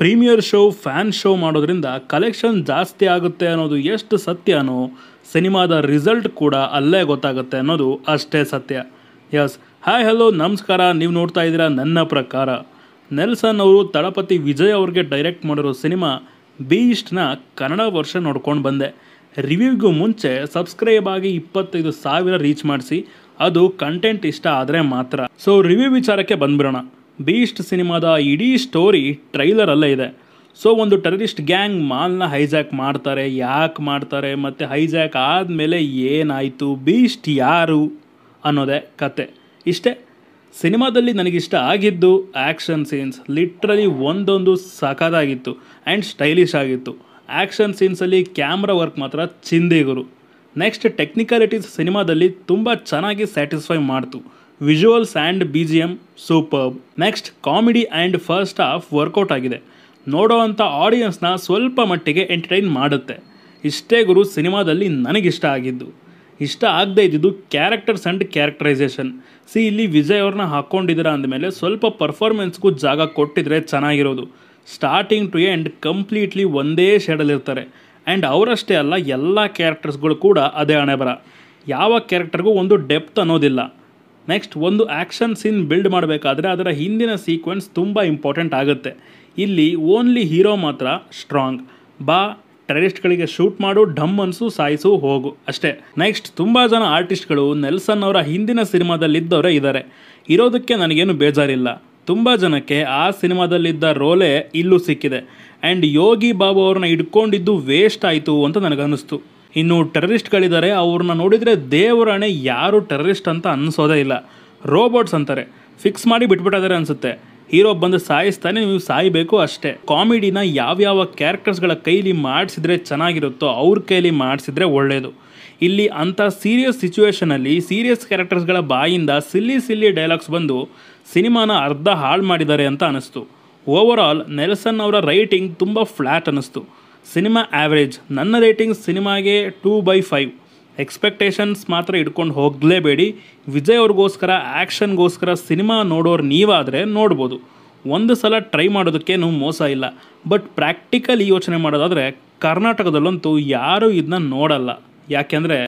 Premier show, fan show ಮಾಡೋದ್ರಿಂದ collection ಜಾಸ್ತಿ ಆಗುತ್ತೆ ಅನ್ನೋದು ಎಷ್ಟು ಸತ್ಯನೋ, ಸಿನಿಮಾದ ರಿಸಲ್ಟ್ ಕೂಡ ಅಲ್ಲೇ ಗೊತ್ತಾಗುತ್ತೆ ಅನ್ನೋದು ಅಷ್ಟೇ ಸತ್ಯ. ಎಸ್ ಹಾಯ್ ಹಲೋ ನಮಸ್ಕಾರ, ನೀವು ನೋಡ್ತಾ ಇದ್ದೀರಾ ನನ್ನ ಪ್ರಕಾರ. ನೆಲ್ಸನ್ ಅವರು ತಳಪತಿ ವಿಜಯ್ ಅವ್ರಿಗೆ ಡೈರೆಕ್ಟ್ ಮಾಡಿರೋ ಸಿನಿಮಾ ಬೀಸ್ಟ್ನ ಕನ್ನಡ ವರ್ಷ ನೋಡ್ಕೊಂಡು ಬಂದೆ. ರಿವ್ಯೂಗೂ ಮುಂಚೆ ಸಬ್ಸ್ಕ್ರೈಬ್ ಆಗಿ ಇಪ್ಪತ್ತೈದು ಸಾವಿರ ರೀಚ್ ಮಾಡಿಸಿ, ಅದು ಕಂಟೆಂಟ್ ಇಷ್ಟ ಆದರೆ ಮಾತ್ರ. ಸೊ ರಿವ್ಯೂ ವಿಚಾರಕ್ಕೆ ಬಂದ್ಬಿಡೋಣ. ಬೀಸ್ಟ್ ಸಿನಿಮಾದ ಇಡೀ ಸ್ಟೋರಿ ಟ್ರೈಲರಲ್ಲೇ ಇದೆ. ಸೊ ಒಂದು ಟೆರರಿಸ್ಟ್ ಗ್ಯಾಂಗ್ ಮಾಲ್ನ ಹೈಜಾಕ್ ಮಾಡ್ತಾರೆ. ಯಾಕೆ ಮಾಡ್ತಾರೆ? ಮತ್ತು ಹೈಜಾಕ್ ಆದಮೇಲೆ ಏನಾಯಿತು? ಬೀಸ್ಟ್ ಯಾರು? ಅನ್ನೋದೇ ಕತೆ. ಇಷ್ಟೇ. ಸಿನಿಮಾದಲ್ಲಿ ನನಗಿಷ್ಟ ಆಗಿದ್ದು ಆ್ಯಕ್ಷನ್ ಸೀನ್ಸ್. ಲಿಟ್ರಲಿ ಒಂದೊಂದು ಸಖತ್ತಾಗಿತ್ತು ಆ್ಯಂಡ್ ಸ್ಟೈಲಿಶ್ ಆಗಿತ್ತು. ಆ್ಯಕ್ಷನ್ ಸೀನ್ಸಲ್ಲಿ ಕ್ಯಾಮ್ರಾ ವರ್ಕ್ ಮಾತ್ರ ಚಿಂದಿಗುರು. ನೆಕ್ಸ್ಟ್ ಟೆಕ್ನಿಕಾಲಿಟೀಸ್ ಸಿನಿಮಾದಲ್ಲಿ ತುಂಬ ಚೆನ್ನಾಗಿ ಸ್ಯಾಟಿಸ್ಫೈ ಮಾಡ್ತು. Visuals and B G M superb next, comedy and first half work out ಆಗಿದೆ. ನೋಡೋವಂಥ ಆಡಿಯನ್ಸ್ನ ಸ್ವಲ್ಪ ಮಟ್ಟಿಗೆ ಎಂಟರ್ಟೈನ್ ಮಾಡುತ್ತೆ. ಇಷ್ಟೇ ಗುರು, ಸಿನಿಮಾದಲ್ಲಿ ನನಗಿಷ್ಟ ಆಗಿದ್ದು. ಇಷ್ಟ ಆಗದೆ ಇದ್ದಿದ್ದು ಕ್ಯಾರೆಕ್ಟರ್ಸ್ ಆ್ಯಂಡ್ ಕ್ಯಾರೆಕ್ಟರೈಸೇಷನ್. ಸಿ, ಇಲ್ಲಿ ವಿಜಯ್ ಅವ್ರನ್ನ ಹಾಕ್ಕೊಂಡಿದ್ದೀರಾ ಅಂದಮೇಲೆ ಸ್ವಲ್ಪ ಪರ್ಫಾರ್ಮೆನ್ಸ್ಗೂ ಜಾಗ ಕೊಟ್ಟಿದ್ರೆ ಚೆನ್ನಾಗಿರೋದು. ಸ್ಟಾರ್ಟಿಂಗ್ ಟು ಎಂಡ್ ಕಂಪ್ಲೀಟ್ಲಿ ಒಂದೇ ಶೇಡಲ್ಲಿರ್ತಾರೆ ಆ್ಯಂಡ್ ಅವರಷ್ಟೇ ಅಲ್ಲ, ಎಲ್ಲ ಕ್ಯಾರೆಕ್ಟರ್ಸ್ಗಳು ಕೂಡ ಅದೇ ಹಣೆ ಬರ ಯಾವ ಕ್ಯಾರೆಕ್ಟರ್ಗೂ ಒಂದು ಡೆಪ್ತ್ ಅನ್ನೋದಿಲ್ಲ. ನೆಕ್ಸ್ಟ್ ಒಂದು ಆ್ಯಕ್ಷನ್ ಸೀನ್ ಬಿಲ್ಡ್ ಮಾಡಬೇಕಾದ್ರೆ ಅದರ ಹಿಂದಿನ ಸೀಕ್ವೆನ್ಸ್ ತುಂಬ ಇಂಪಾರ್ಟೆಂಟ್ ಆಗುತ್ತೆ. ಇಲ್ಲಿ ಓನ್ಲಿ ಹೀರೋ ಮಾತ್ರ ಸ್ಟ್ರಾಂಗ್ ಬಾ ಟೆರರಿಸ್ಟ್ಗಳಿಗೆ ಶೂಟ್ ಮಾಡು ಡಮ್ ಅನ್ಸು, ಸಾಯಿಸು, ಹೋಗು. ಅಷ್ಟೇ. ನೆಕ್ಸ್ಟ್ ತುಂಬ ಜನ ಆರ್ಟಿಸ್ಟ್ಗಳು ನೆಲ್ಸನ್ ಅವರ ಹಿಂದಿನ ಸಿನಿಮಾದಲ್ಲಿದ್ದವರೇ ಇದ್ದಾರೆ. ಇರೋದಕ್ಕೆ ನನಗೇನು ಬೇಜಾರಿಲ್ಲ. ತುಂಬ ಜನಕ್ಕೆ ಆ ಸಿನಿಮಾದಲ್ಲಿದ್ದ ರೋಲೇ ಇಲ್ಲೂ ಸಿಕ್ಕಿದೆ. ಆ್ಯಂಡ್ ಯೋಗಿ ಬಾಬು ಅವ್ರನ್ನ ಇಟ್ಕೊಂಡಿದ್ದು ವೇಸ್ಟ್ ಆಯಿತು ಅಂತ ನನಗನ್ನಿಸ್ತು. ಇನ್ನು ಟೆರರಿಸ್ಟ್ಗಳಿದ್ದಾರೆ. ಅವ್ರನ್ನ ನೋಡಿದರೆ ದೇವರಾಣೆ ಯಾರು ಟೆರರಿಸ್ಟ್ ಅಂತ ಅನ್ನಿಸೋದೇ ಇಲ್ಲ. ರೋಬೋಟ್ಸ್ ಅಂತಾರೆ. ಫಿಕ್ಸ್ ಮಾಡಿ ಬಿಟ್ಬಿಟ್ಟಿದ್ದಾರೆ ಅನಿಸುತ್ತೆ. ಹೀರೋ ಬಂದು ಸಾಯಿಸ್ತಾನೆ, ನೀವು ಸಾಯಬೇಕು ಅಷ್ಟೇ. ಕಾಮಿಡಿನ ಯಾವ್ಯಾವ ಕ್ಯಾರೆಕ್ಟರ್ಸ್ಗಳ ಕೈಲಿ ಮಾಡಿಸಿದ್ರೆ ಚೆನ್ನಾಗಿರುತ್ತೋ ಅವ್ರ ಕೈಲಿ ಮಾಡಿಸಿದ್ರೆ ಒಳ್ಳೆಯದು ಇಲ್ಲಿ ಅಂಥ ಸೀರಿಯಸ್ ಸಿಚುವೇಷನಲ್ಲಿ ಸೀರಿಯಸ್ ಕ್ಯಾರೆಕ್ಟರ್ಸ್ಗಳ ಬಾಯಿಂದ ಸಿಲ್ಲಿ ಸಿಲ್ಲಿ ಡೈಲಾಗ್ಸ್ ಬಂದು ಸಿನಿಮಾನ ಅರ್ಧ ಹಾಳು ಮಾಡಿದ್ದಾರೆ ಅಂತ ಅನಿಸ್ತು. ಓವರ್ ಆಲ್ ನೆಲ್ಸನ್ ಅವರ ರೈಟಿಂಗ್ ತುಂಬ ಫ್ಲ್ಯಾಟ್ ಅನ್ನಿಸ್ತು ಸಿನಿಮಾ ಆ್ಯಾವ್ರೇಜ್ ನನ್ನ ರೇಟಿಂಗ್ ಸಿನಿಮಾಗೆ ಟೂ ಬೈ ಫೈವ್ ಎಕ್ಸ್ಪೆಕ್ಟೇಷನ್ಸ್ ಮಾತ್ರ ಇಟ್ಕೊಂಡು ಹೋಗಲೇಬೇಡಿ. ವಿಜಯ್ ಅವ್ರಿಗೋಸ್ಕರ ಆ್ಯಕ್ಷನ್ಗೋಸ್ಕರ ಸಿನಿಮಾ ನೋಡೋರು ನೀವಾದರೆ ನೋಡ್ಬೋದು. ಒಂದು ಸಲ ಟ್ರೈ ಮಾಡೋದಕ್ಕೇನು ಮೋಸ ಇಲ್ಲ. ಬಟ್ ಪ್ರಾಕ್ಟಿಕಲಿ ಯೋಚನೆ ಮಾಡೋದಾದರೆ, ಕರ್ನಾಟಕದಲ್ಲಂತೂ ಯಾರೂ ಇದನ್ನ ನೋಡಲ್ಲ. ಯಾಕೆಂದರೆ